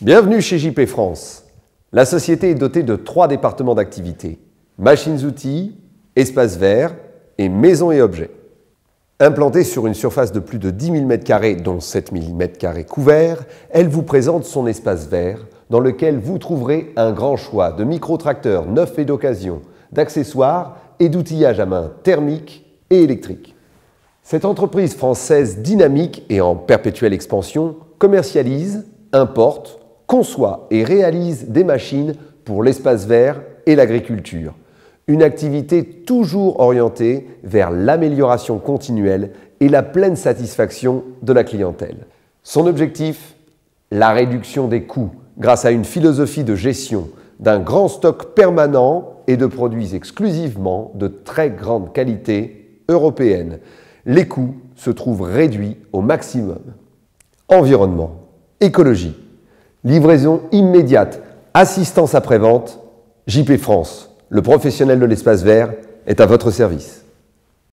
Bienvenue chez JP France. La société est dotée de trois départements d'activité machines-outils, espaces verts et maisons et objets. Implantée sur une surface de plus de 10 000 m2, dont 7 000 m2 couverts, elle vous présente son espace vert, dans lequel vous trouverez un grand choix de micro-tracteurs neufs et d'occasion, d'accessoires et d'outillage à main thermique et électrique. Cette entreprise française dynamique et en perpétuelle expansion commercialise, importe, conçoit et réalise des machines pour l'espace vert et l'agriculture. Une activité toujours orientée vers l'amélioration continuelle et la pleine satisfaction de la clientèle. Son objectif La réduction des coûts grâce à une philosophie de gestion d'un grand stock permanent et de produits exclusivement de très grande qualité européenne. Les coûts se trouvent réduits au maximum. Environnement, écologie, livraison immédiate, assistance après-vente, JP France, le professionnel de l'espace vert, est à votre service.